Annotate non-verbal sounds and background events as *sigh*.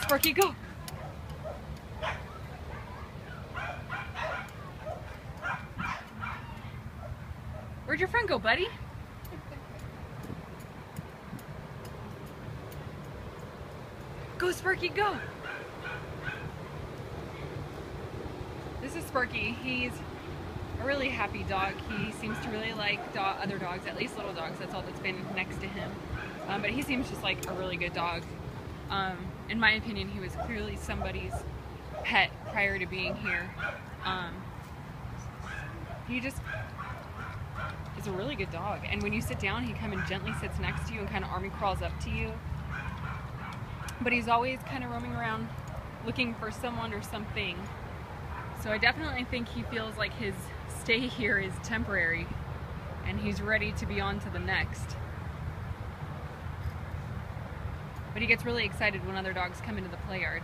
Sparky, go. Where'd your friend go, buddy? Go, Sparky, go. This is Sparky. He's a really happy dog. He seems to really like do other dogs, at least little dogs. That's all that's been next to him. Um, but he seems just like a really good dog. Um, in my opinion, he was clearly somebody's pet prior to being here. Um, he just is a really good dog. And when you sit down, he kind of gently sits next to you and kind of army crawls up to you. But he's always kind of roaming around looking for someone or something. So I definitely think he feels like his stay *laughs* here is temporary and he's ready to be on to the next. But he gets really excited when other dogs come into the play yard.